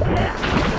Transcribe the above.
Yeah.